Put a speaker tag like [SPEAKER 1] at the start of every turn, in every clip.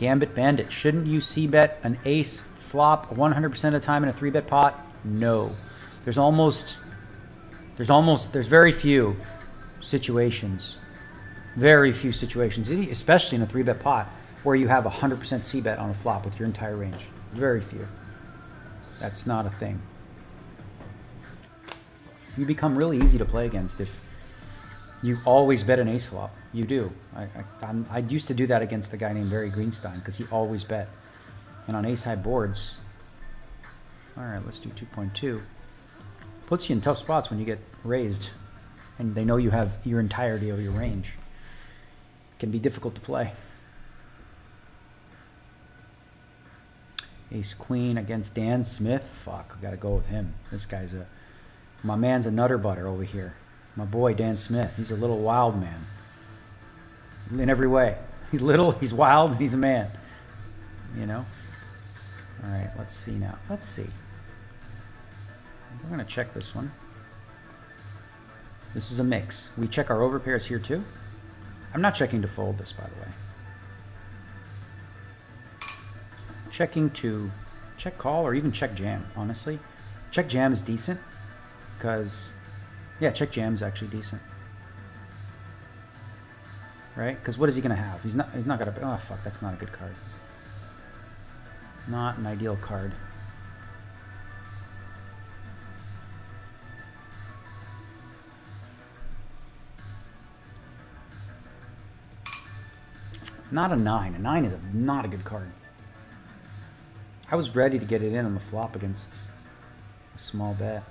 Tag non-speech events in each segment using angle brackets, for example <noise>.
[SPEAKER 1] Gambit Bandit. Shouldn't you c-bet an ace flop 100% of the time in a three-bet pot? No. There's almost, there's almost, there's very few situations, very few situations, especially in a three-bet pot, where you have 100% c-bet on a flop with your entire range. Very few. That's not a thing. You become really easy to play against if you always bet an ace flop. You do. I, I, I used to do that against a guy named Barry Greenstein because he always bet. And on ace high boards, all right, let's do 2.2. Puts you in tough spots when you get raised and they know you have your entirety of your range. It can be difficult to play. Ace Queen against Dan Smith. Fuck, I gotta go with him. This guy's a, my man's a nutter butter over here. My boy Dan Smith. He's a little wild man. In every way. <laughs> He's little, he's wild, he's a man. You know? All right, let's see now. Let's see. We're gonna check this one. This is a mix. We check our overpairs here too. I'm not checking to fold this, by the way. checking to check call or even check jam, honestly. Check jam is decent because, yeah, check jam's actually decent. Right? Because what is he going to have? He's not, he's not going to, oh, fuck, that's not a good card. Not an ideal card. Not a 9. A 9 is a, not a good card. I was ready to get it in on the flop against a small bet.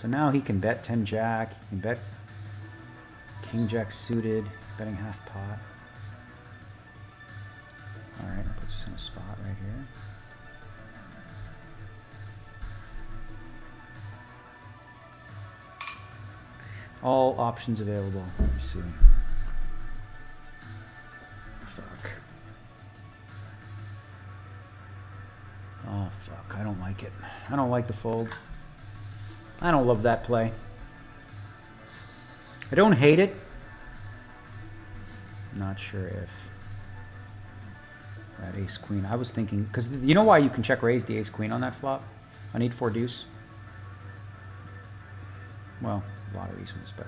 [SPEAKER 1] So now he can bet 10 jack, he can bet king jack suited, betting half pot. Alright, puts us in a spot right here. All options available. Let me see. Oh, fuck. I don't like it. I don't like the fold. I don't love that play. I don't hate it. Not sure if that ace queen. I was thinking because you know why you can check raise the ace queen on that flop on eight four deuce. Well, a lot of reasons, but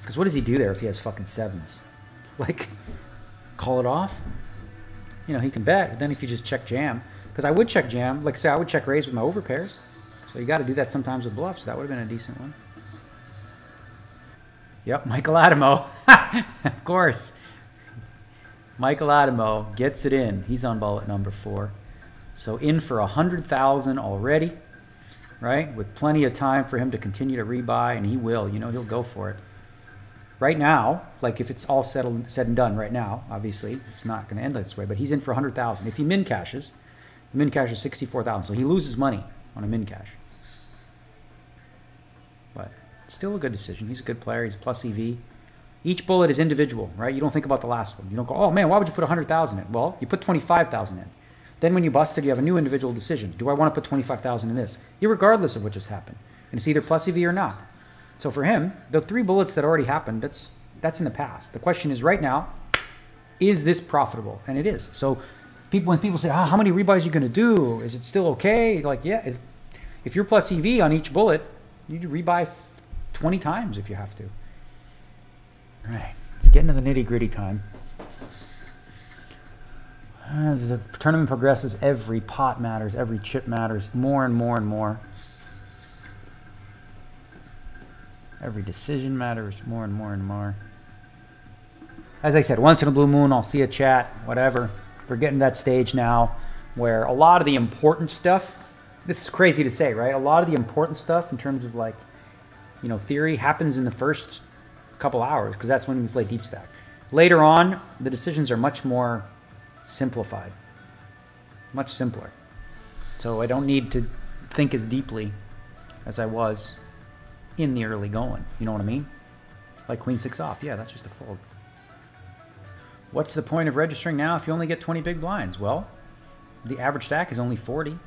[SPEAKER 1] because what does he do there if he has fucking sevens? <laughs> Like, call it off? you know, he can bet. But then if you just check jam, because I would check jam, like say I would check raise with my overpairs. So you got to do that sometimes with bluffs. That would have been a decent one. Yep, Michael Addamo. <laughs> of course. Michael Addamo gets it in. He's on ball at number four. So in for a hundred thousand already, right? With plenty of time for him to continue to rebuy, and he will. You know, he'll go for it right now, like if it's all settled, said and done right now, obviously it's not going to end this way. But he's in for 100,000. If he min cashes, min cash is 64,000. So he loses money on a min cash. Still a good decision. He's a good player. He's plus EV. Each bullet is individual, right? You don't think about the last one. You don't go, oh man, why would you put 100,000 in? Well, you put 25,000 in. Then when you busted, you have a new individual decision. Do I want to put 25,000 in this? Regardless of what just happened. And it's either plus EV or not. So for him, the three bullets that already happened, that's that's in the past. The question is right now, is this profitable? And it is. So people when people say, oh, how many rebuys are you going to do? Is it still okay? Like, yeah, it, if you're plus EV on each bullet, you rebuy 20 times if you have to. All right, let's get into the nitty gritty time. As the tournament progresses, every pot matters, every chip matters more and more and more. Every decision matters more and more and more. As I said, once in a blue moon, I'll see a chat, whatever. We're getting to that stage now where a lot of the important stuff, this is crazy to say, right? A lot of the important stuff in terms of like, you know, theory happens in the first couple hours because that's when we play deep stack. Later on, the decisions are much more simplified, much simpler. So I don't need to think as deeply as I was in the early going. You know what I mean? Like queen six off. Yeah, that's just a fold. What's the point of registering now if you only get 20 big blinds? Well, the average stack is only 40.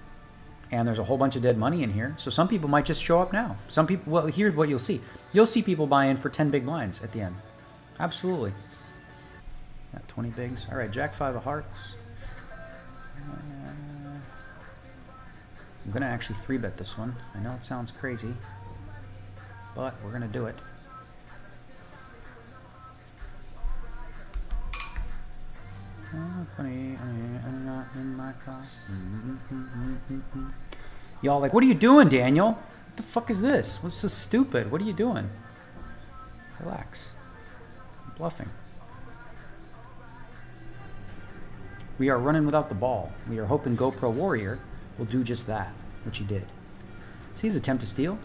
[SPEAKER 1] And there's a whole bunch of dead money in here. So some people might just show up now. Some people, well, here's what you'll see. You'll see people buy in for 10 big blinds at the end. Absolutely. Got 20 bigs. All right, Jack 5 of hearts. I'm to actually 3-bet this one. I know it sounds crazy, but we're to do it. Eh, mm-hmm. Y'all like, what are you doing, Daniel? What the fuck is this? What's so stupid? What are you doing? Relax. I'm bluffing. We are running without the ball. We are hoping GoPro Warrior will do just that, which he did. See his attempt to steal?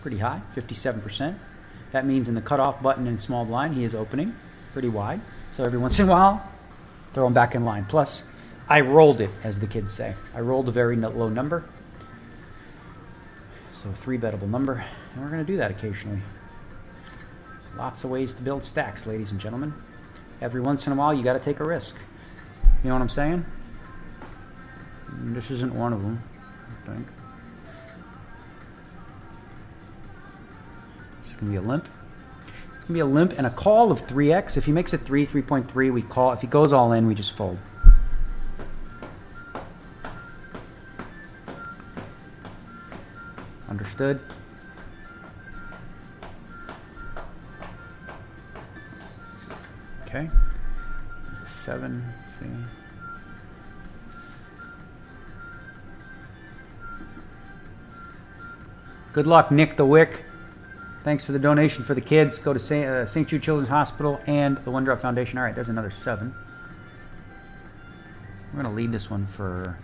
[SPEAKER 1] Pretty high, 57%. That means in the cutoff button in small blind, he is opening pretty wide. So every once in a while, throw him back in line. Plus, I rolled it, as the kids say. I rolled a very low number. So three bettable number. And we're going to do that occasionally. Lots of ways to build stacks, ladies and gentlemen. Every once in a while, you got to take a risk. You know what I'm saying? And this isn't one of them, I think. It's going to be a limp. It's going to be a limp and a call of 3x. If he makes it 3, 3.3, we call. If he goes all in, we just fold. Understood? Okay. There's a 7. Let's see. Good luck, Nick the Wick. Thanks for the donation for the kids. Go to St. Uh, St. Jude Children's Hospital and the One Drop Foundation. All right, there's another seven. We're going to lead this one for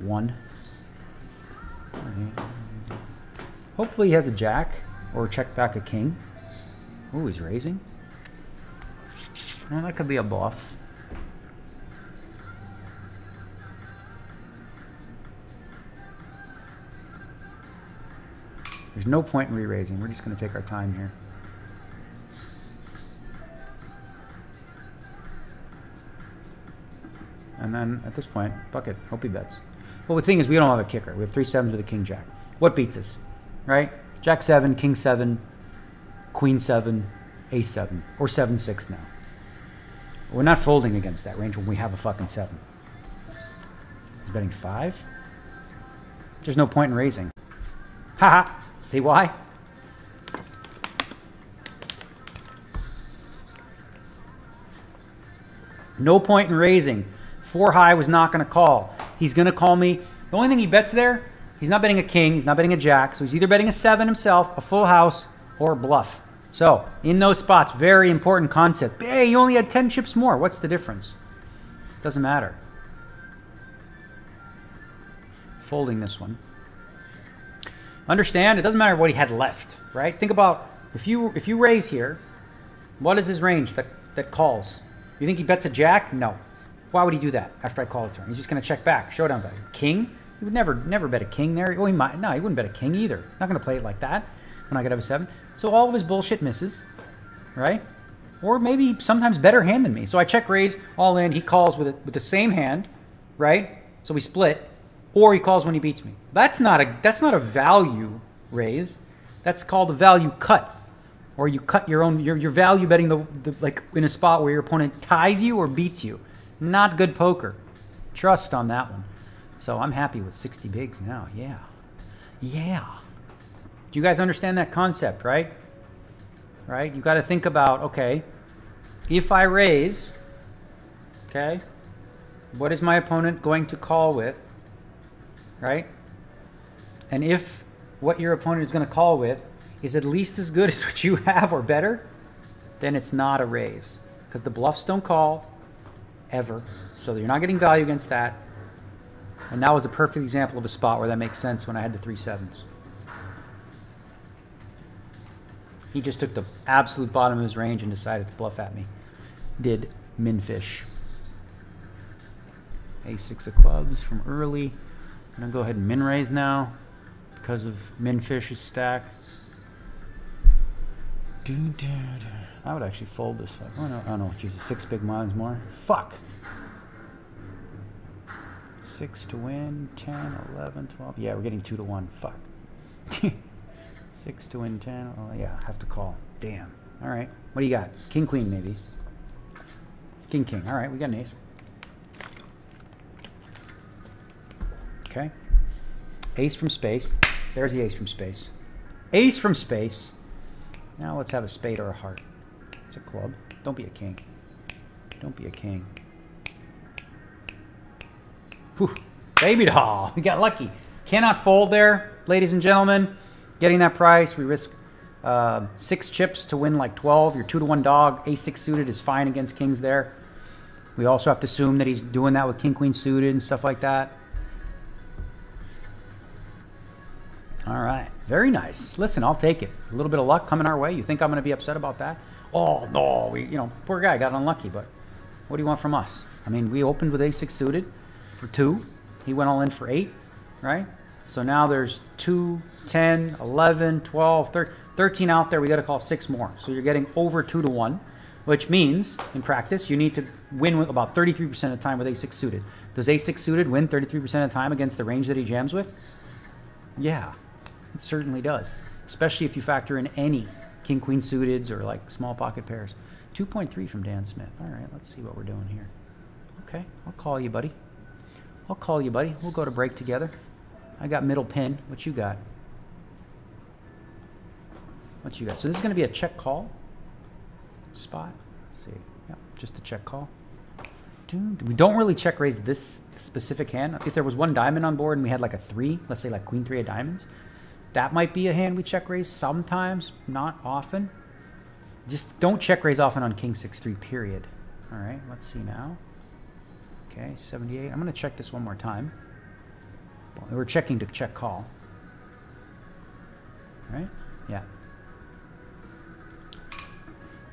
[SPEAKER 1] one. Hopefully he has a jack or check back a king. Oh, he's raising. Well, that could be a bluff. There's no point in re-raising. We're just going to take our time here. And then at this point, bucket, hope he bets. Well, the thing is, we don't have a kicker. We have three sevens with a king jack. What beats us, right? Jack seven, king seven, queen seven, ace seven, or seven six now. We're not folding against that range when we have a fucking seven. He's betting five. There's no point in raising. Haha. See why? No point in raising. Four high was not going to call. He's going to call me. The only thing he bets there, he's not betting a king, he's not betting a jack. So he's either betting a seven himself, a full house, or bluff. So in those spots, very important concept. Hey, you only had 10 chips more. What's the difference? Doesn't matter. Folding this one. Understand? It doesn't matter what he had left, right? Think about if you if you raise here, what is his range that, that calls? You think he bets a jack? No. Why would he do that after I call a turn? He's just going to check back, showdown value. King? He would never never bet a king there. Well, he might. No, he wouldn't bet a king either. Not going to play it like that when I could have a seven. So all of his bullshit misses, right? Or maybe sometimes better hand than me. So I check raise all in. He calls with it with the same hand, right? So we split or he calls when he beats me. That's not a that's not a value raise. That's called a value cut, or you cut your own your, your value betting the, the like in a spot where your opponent ties you or beats you. Not good poker. Trust on that one. So I'm happy with 60 bigs now. Yeah, yeah. Do you guys understand that concept, right? Right. You got to think about okay, if I raise, okay, what is my opponent going to call with? Right? And if what your opponent is going to call with is at least as good <laughs> as what you have or better, then it's not a raise because the bluffs don't call ever. So you're not getting value against that. And that was a perfect example of a spot where that makes sense when I had the three sevens. He just took the absolute bottom of his range and decided to bluff at me. Did Minfish. A6 of clubs from early. I'm gonna go ahead and min raise now because of Minfish's stack. I would actually fold this. Oh no, oh no, Jesus, six big blinds more. Fuck. Six to win, 10, 11, 12. Yeah, we're getting two to one. Fuck. <laughs> Six to win, 10. Oh, yeah, have to call. Damn. All right. What do you got? King, queen, maybe. King, king. All right, we got an ace. Okay. Ace from space. There's the ace from space. Ace from space. Now let's have a spade or a heart. It's a club. Don't be a king. Don't be a king. Whew. Baby doll. <laughs> We got lucky. Cannot fold there, ladies and gentlemen. Getting that price, we risk uh, six chips to win like 12. Your two to one dog, a6 suited is fine against kings there. We also have to assume that he's doing that with king queen suited and stuff like that. All right. Very nice. Listen, I'll take it. A little bit of luck coming our way. You think I'm going to be upset about that? Oh, no. We, you know, poor guy got unlucky, but what do you want from us? I mean, we opened with a6 suited for two. He went all in for eight, right? So now there's 2, 10, 11, 12, 13 out there. We got to call six more. So you're getting over 2 to 1, which means in practice you need to win with about 33% of the time with a6 suited. Does a6 suited win 33% of the time against the range that he jams with? Yeah, it certainly does, especially if you factor in any king queen suiteds or like small pocket pairs. 2.3 from Dan Smith. All right, let's see what we're doing here. Okay, I'll call you, buddy. I'll call you, buddy. We'll go to break together. I got middle pin. What you got? What you got? So this is going to be a check call spot. Let's see. Yep, just a check call. We don't really check raise this specific hand. If there was one diamond on board and we had like a three, let's say like queen three of diamonds, that might be a hand we check raise sometimes, not often. Just don't check raise often on king six three period. All right, let's see now. Okay, 78. I'm going to check this one more time. We're checking to check call. Right? Yeah.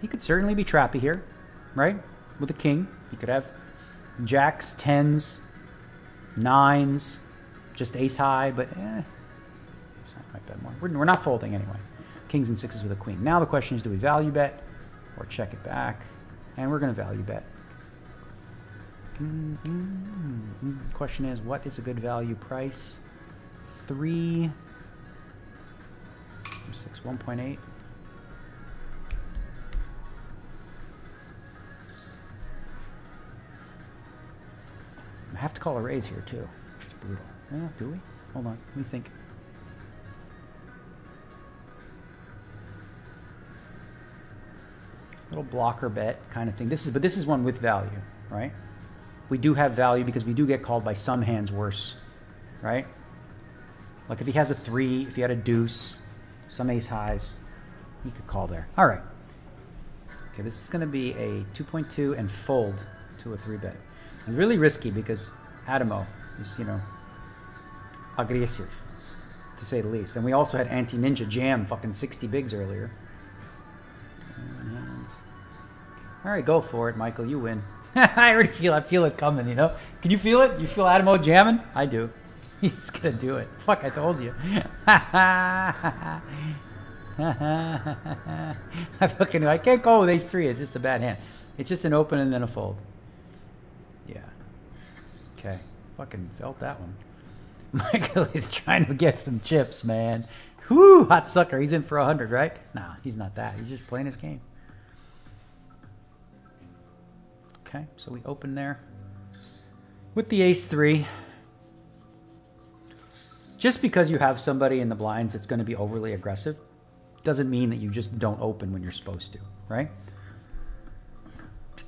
[SPEAKER 1] He could certainly be trappy here, right? With a king. He could have jacks, tens, nines, just ace high, but eh. Bet more. We're, we're not folding anyway. Kings and sixes with a queen. Now the question is, do we value bet or check it back? And we're going to value bet. Mm -hmm. Question is, what is a good value price? Three, six, 1.8. I have to call a raise here too, which is brutal. Yeah, do we? Hold on, let me think. Little blocker bet kind of thing. This is, but this is one with value, right? we do have value because we do get called by some hands worse, right? Like if he has a three, if he had a deuce, some ace highs, he could call there. All right. Okay, this is going to be a 2.2 and fold to a three bet. And really risky because Addamo is, you know, aggressive, to say the least. Then we also had anti-ninja jam fucking 60 bigs earlier. All right, go for it, Michael. You win. <laughs> I already feel I feel it coming, you know? Can you feel it? You feel Addamo jamming? I do. <laughs> He's gonna do it. Fuck, I told you. <laughs> I fucking I can't go with ace three. It's just a bad hand. It's just an open and then a fold. Yeah. Okay. Fucking felt that one. Michael is trying to get some chips, man. Whoo, hot sucker. He's in for a hundred, right? Nah, he's not that. He's just playing his game. Okay, so we open there with the ace three. Just because you have somebody in the blinds that's going to be overly aggressive doesn't mean that you just don't open when you're supposed to, right?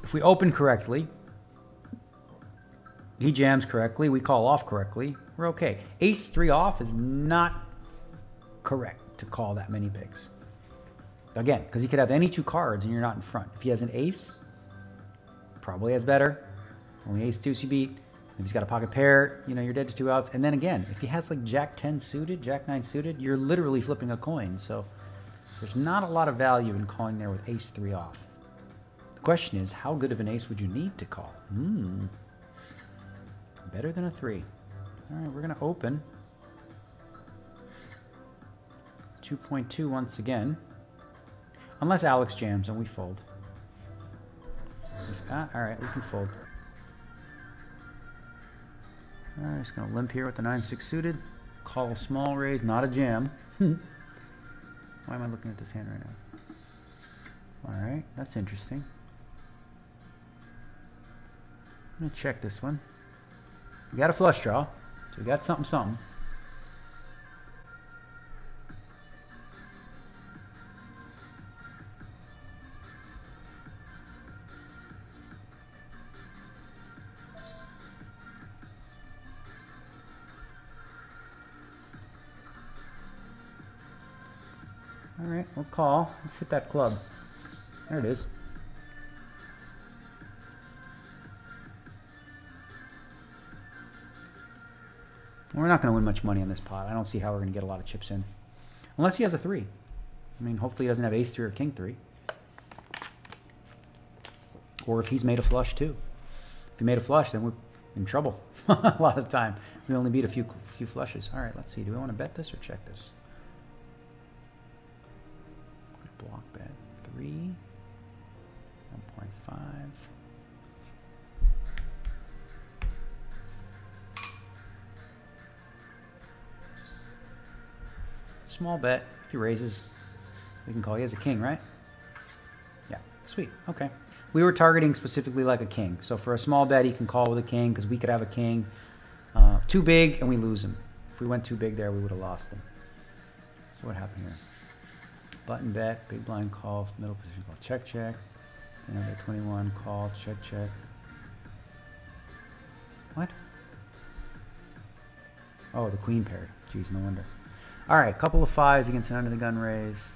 [SPEAKER 1] If we open correctly, he jams correctly, we call off correctly, we're okay. Ace three off is not correct to call that many bigs. Again, because he could have any two cards and you're not in front. If he has an ace, probably has better. Only ace deuce you beat. If he's got a pocket pair, you know, you're dead to two outs. And then again, if he has like jack 10 suited, jack 9 suited, you're literally flipping a coin. So there's not a lot of value in calling there with ace 3 off. The question is, how good of an ace would you need to call? Hmm. Better than a 3. All right, we're going to open. 2.2 once again. Unless Alex jams and we fold. Ah, all right, we can fold. Right, just gonna limp here with the 9-6 suited. Call small raise, not a jam. <laughs> Why am I looking at this hand right now? All right, that's interesting. I'm gonna check this one. We got a flush draw, so we got something, something. All right, we'll call. Let's hit that club. There it is. We're not going to win much money on this pot. I don't see how we're going to get a lot of chips in. Unless he has a three. I mean, hopefully he doesn't have ace three or king three. Or if he's made a flush too. If he made a flush, then we're in trouble <laughs> a lot of the time. We only beat a few few flushes. All right, let's see. Do we want to bet this or check this? Block bet three, 1.5. Small bet. If he raises, we can call. He has a king, right? Yeah, sweet. Okay. We were targeting specifically like a king. So for a small bet, he can call with a king because we could have a king. Uh, too big, and we lose him. If we went too big there, we would have lost him. So what happened here? Button bet, big blind call, middle position call, check, check. Another 21, call, check, check. What? Oh, the queen paired. Jeez, no wonder. All right, couple of fives against an under the gun raise.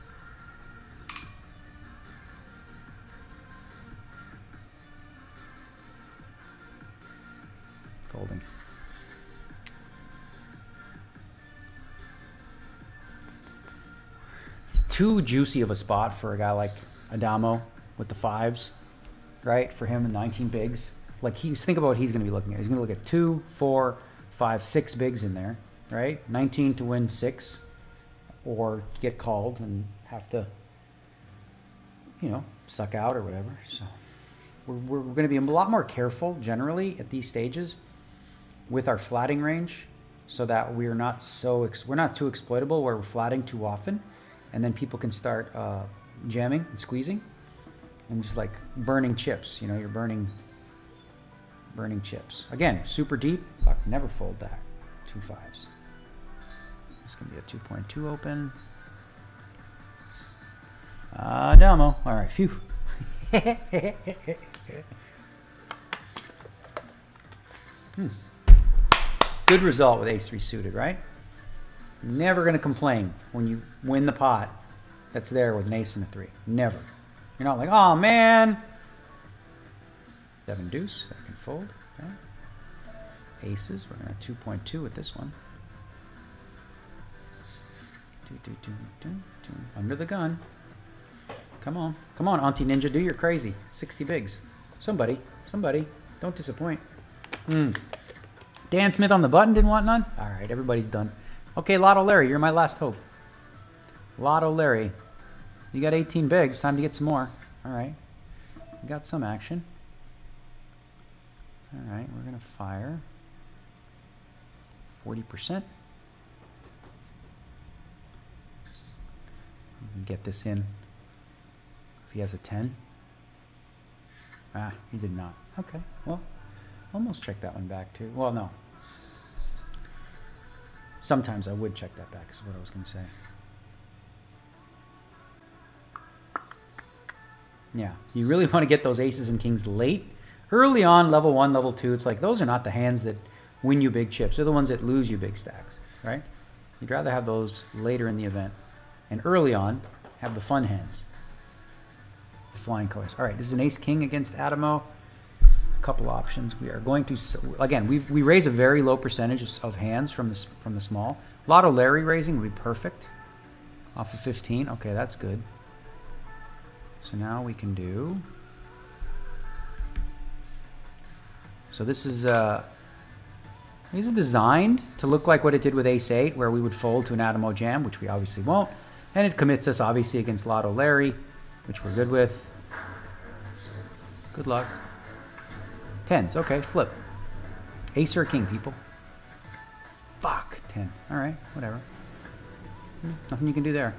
[SPEAKER 1] Folding. Too juicy of a spot for a guy like Addamo with the fives, right? For him, and 19 bigs. Like he's think about what he's going to be looking at. He's going to look at two, four, five, six bigs in there, right? 19 to win six, or get called and have to, you know, suck out or whatever. So we're, we're going to be a lot more careful generally at these stages with our flatting range, so that we're not so we're not too exploitable where we're flatting too often, and then people can start uh, jamming and squeezing, and just like burning chips. You know, you're burning burning chips. Again, super deep. Fuck, never fold that. Two fives. It's gonna be a 2.2 open. Ah, uh, Damo. All right, phew. <laughs> hmm. Good result with ace three suited, right? Never gonna complain when you win the pot that's there with an ace and a three. Never. You're not like, oh man. Seven deuce, that can fold. Aces, we're gonna 2.2 with this one. Under the gun. Come on. Come on, Auntie Ninja, do your crazy. 60 bigs. Somebody, somebody, don't disappoint. Hmm. Dan Smith on the button didn't want none? All right, everybody's done. Okay, Lotto Larry, you're my last hope. Lotto Larry. You got 18 bigs. Time to get some more. All right. You got some action. All right, we're going to fire 40%. get this in if he has a 10. Ah, he did not. Okay, well, almost check that one back too. Well, no. Sometimes I would check that back is what I was going to say. Yeah, you really <laughs> want to get those aces and kings late. Early on, level one, level two, it's like those are not the hands that win you big chips. They're the ones that lose you big stacks, right? You'd rather have those later in the event. And early on, have the fun hands. The flying colors. All right, this is an ace king against Addamo. Couple options. We are going to again. We we raise a very low percentage of, of hands from this from the small. Lotto Larry raising would be perfect. Off of 15. Okay, that's good. So now we can do. So this is uh, this is designed to look like what it did with Ace 8, where we would fold to an Addamo Jam, which we obviously won't. And it commits us, obviously, against Lotto Larry, which we're good with. Good luck. Tens, okay, flip. Ace or king, people. Fuck. 10. All right, whatever. Nothing you can do there.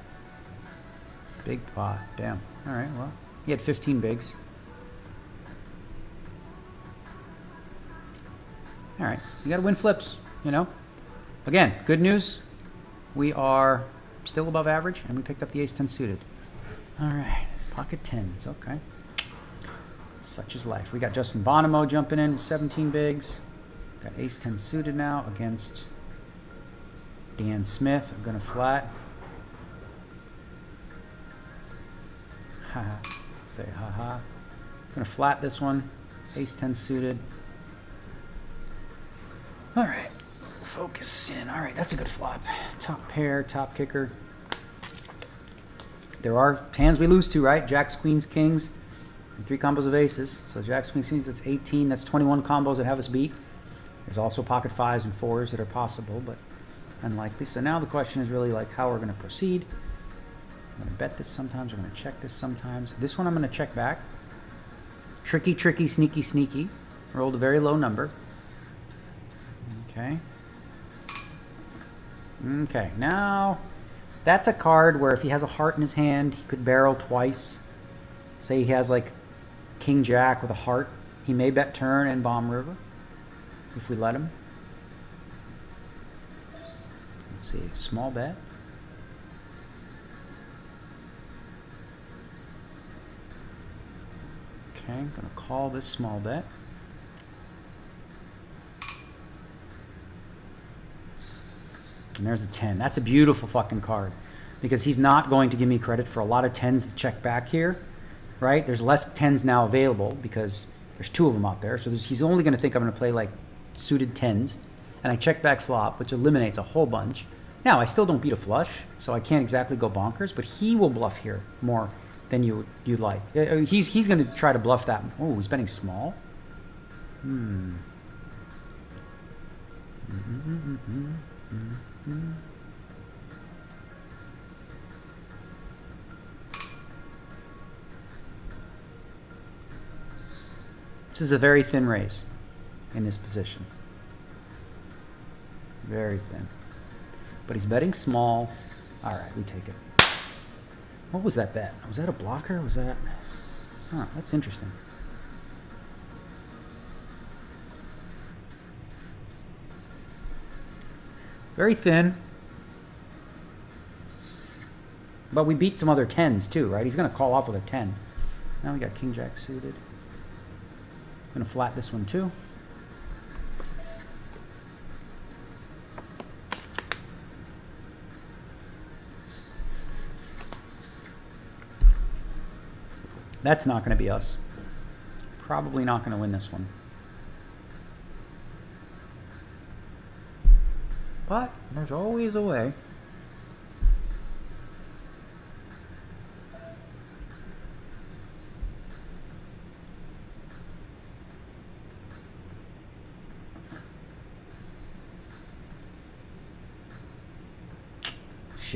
[SPEAKER 1] Big pot. Damn. All right, well, he had 15 bigs. All right, you got to win flips, you know? Again, good news. We are still above average, and we picked up the ace 10 suited. All right, pocket 10s. Okay. Such is life. We got Justin Bonomo jumping in with 17 bigs. Got ace 10 suited now against Dan Smith. I'm going to flat. <laughs> Haha. Say haha. I'm going to flat this one. Ace 10 suited. All right. Focus in. All right, that's a good flop. Top pair, top kicker. There are hands we lose to, right? Jacks, queens, kings, and three combos of aces. So jacks, queens, kings, that's 18. That's 21 combos that have us beat. There's also pocket fives and fours that are possible, but unlikely. So now the question is really like how we're going to proceed. I'm going to bet this sometimes. We're going to check this sometimes. This one I'm going to check back. Tricky, tricky, sneaky, sneaky. Rolled a very low number. Okay. Okay, now that's a card where if he has a heart in his hand, he could barrel twice. Say he has like King Jack with a heart, he may bet turn and bomb river if we let him. Let's see, small bet. Okay, I'm gonna call this small bet. And there's the 10. That's a beautiful fucking card. Because he's not going to give me credit for a lot of 10s to check back here. Right? There's less 10s now available because there's two of them out there. So he's only going to think I'm going to play like suited 10s. And I check back flop, which eliminates a whole bunch. Now, I still don't beat a flush, so I can't exactly go bonkers, but he will bluff here more than you you'd like. Uh, uh, he's he's going to try to bluff that. Oh, he's betting small. Hmm. Mm-hmm, mm-hmm, mm-hmm. This is a very thin raise in this position. Very thin. But he's betting small. All right, we take it. What was that bet? Was that a blocker? Was that... Huh, that's interesting. Very thin. But we beat some other 10s too, right? He's going to call off with a 10. Now we got King Jack suited. Going to flat this one too. That's not going to be us. Probably not going to win this one. But there's always a way.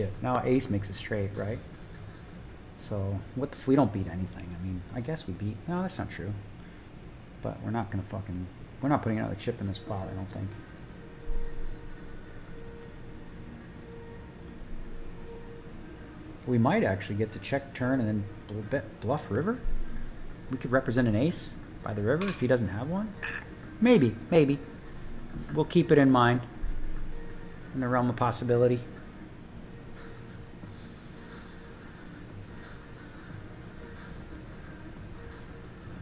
[SPEAKER 1] Shit. Now ace makes a straight, right? So what if we don't beat anything? I mean, I guess we beat. No, that's not true. But we're not gonna fucking. We're not putting another chip in this pot. I don't think. We might actually get to check turn and then bluff river. We could represent an ace by the river if he doesn't have one. Maybe, maybe. We'll keep it in mind. In the realm of possibility.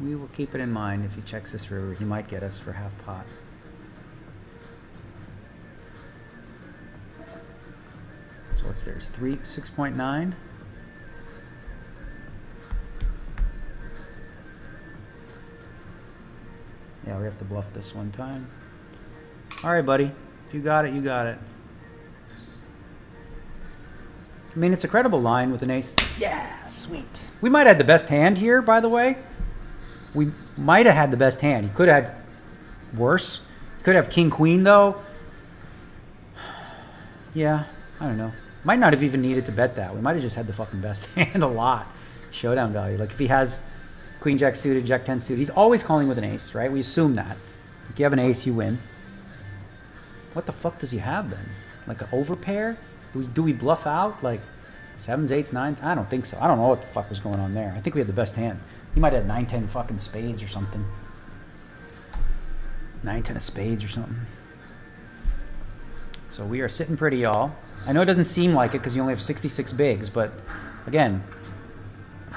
[SPEAKER 1] We will keep it in mind if he checks this river. He might get us for half pot. So what's theirs? Three, six point nine. Yeah, we have to bluff this one time. All right, buddy. If you got it, you got it. I mean, it's a credible line with an ace. Yeah, sweet. We might have the best hand here, by the way. We might have had the best hand. He could have had worse. He could have king queen though. Yeah, I don't know. Might not have even needed to bet that. We might have just had the fucking best <laughs> hand a lot. Showdown value. Like if he has queen jack suited, jack ten suited, he's always calling with an ace, right? We assume that. If you have an ace, you win. What the fuck does he have then? Like an overpair? Do we, do we bluff out? Like sevens, eights, nines? I don't think so. I don't know what the fuck was going on there. I think we had the best hand. He might have nine, ten fucking spades or something. Nine, ten of spades or something. So we are sitting pretty, y'all. I know it doesn't seem like it because you only have 66 bigs, but again,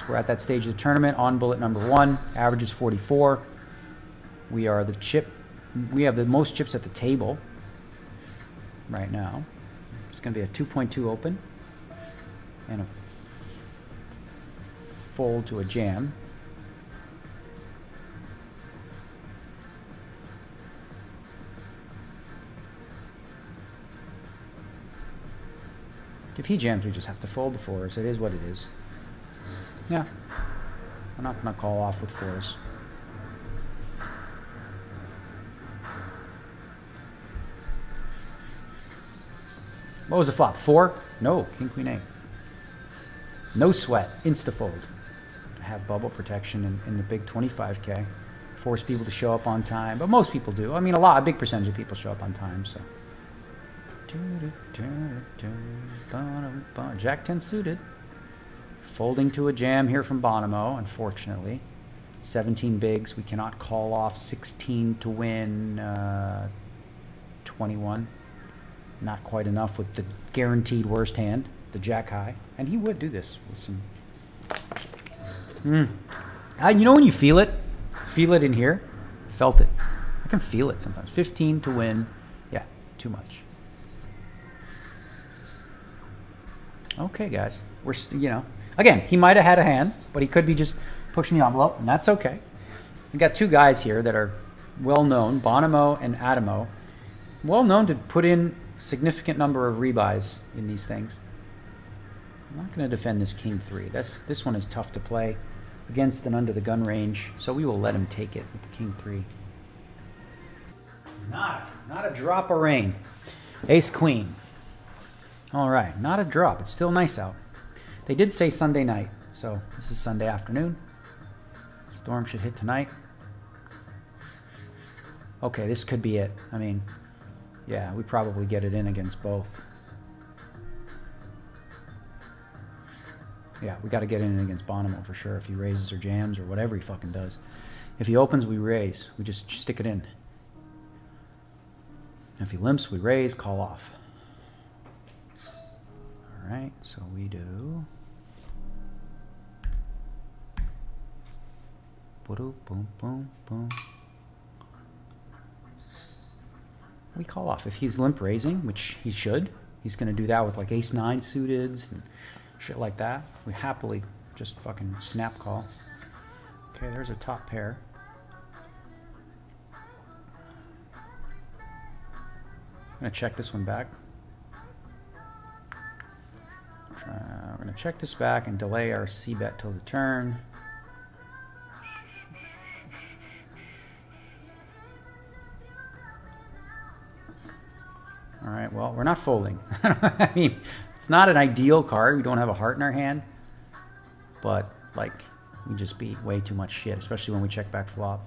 [SPEAKER 1] we're at that stage of the tournament on bullet number one. Average is 44. We are the chip. We have the most chips at the table right now. It's going to be a 2.2 open and a fold to a jam. If he jams, we just have to fold the fours. It is what it is. Yeah. I'm not going to call off with fours. What was the flop? Four? No. King, Queen, A. No sweat. Insta-fold. Have bubble protection in, in the big 25K. Force people to show up on time. But most people do. I mean, a lot, a big percentage of people show up on time, so. Jack 10 suited. Folding to a jam here from Bonomo, unfortunately. 17 bigs. We cannot call off 16 to win uh, 21. Not quite enough with the guaranteed worst hand, the jack high. And he would do this with some... Mm. I, you know when you feel it? Feel it in here? Felt it. I can feel it sometimes. 15 to win. Yeah, too much. Okay, guys. We're, you know, again, he might have had a hand, but he could be just pushing the envelope, and that's okay. We got two guys here that are well known, Bonomo and Addamo, well known to put in significant number of rebuys in these things. I'm not going to defend this king three. That's this one is tough to play against and under the gun range, so we will let him take it with the king three. Not, not a drop of rain. Ace queen. All right, not a drop. It's still nice out. They did say Sunday night, so this is Sunday afternoon. Storm should hit tonight. Okay, this could be it. I mean, yeah, we probably get it in against both. Yeah, we got to get in against Bonomo for sure if he raises or jams or whatever he fucking does. If he opens, we raise. We just stick it in. If he limps, we raise, call off. All right, so we do. Boom, boom, boom. We call off. If he's limp raising, which he should, he's going to do that with like ace nine suited and shit like that. We happily just fucking snap call. Okay, there's a top pair. I'm going to check this one back. Uh, we're going to check this back and delay our C bet till the turn. All right, well, we're not folding. <laughs> I mean, it's not an ideal card. We don't have a heart in our hand. But, like, we just beat way too much shit, especially when we check back flop.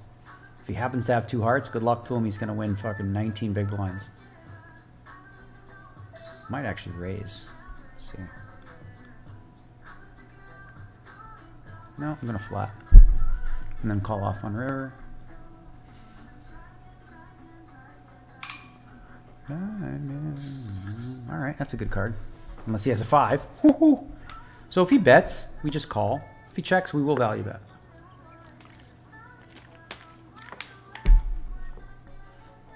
[SPEAKER 1] If he happens to have two hearts, good luck to him. He's going to win fucking 19 big blinds. Might actually raise. Let's see. No, I'm going to flat. And then call off on river. All right, that's a good card. Unless he has a five. So if he bets, we just call. If he checks, we will value bet.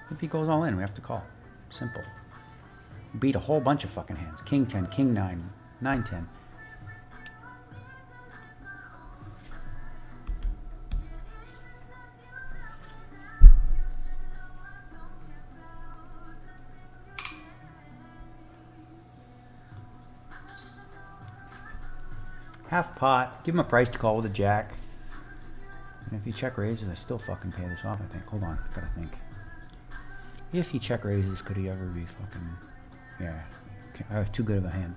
[SPEAKER 1] If he goes all in, we have to call. Simple. Beat a whole bunch of fucking hands. King 10, King 9, 9 10. Pot. Give him a price to call with a jack. And if he check raises, I still fucking pay this off, I think. Hold on. Gotta think. If he check raises, could he ever be fucking... Yeah. I have too good of a hand.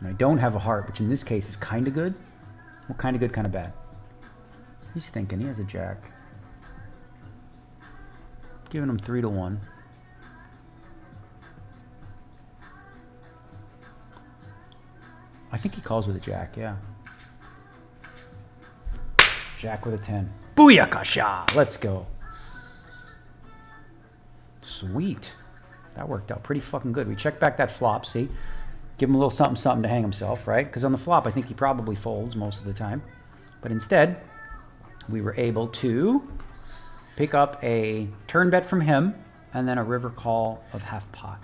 [SPEAKER 1] And I don't have a heart, which in this case is kind of good. Well, kind of good, kind of bad. He's thinking. He has a jack. Giving him 3 to 1. I think he calls with a jack, yeah. Jack with a 10. Booyakasha! Let's go. Sweet. That worked out pretty fucking good. We check back that flop, see? Give him a little something something to hang himself, right? Because on the flop, I think he probably folds most of the time. But instead, we were able to pick up a turn bet from him and then a river call of half pot.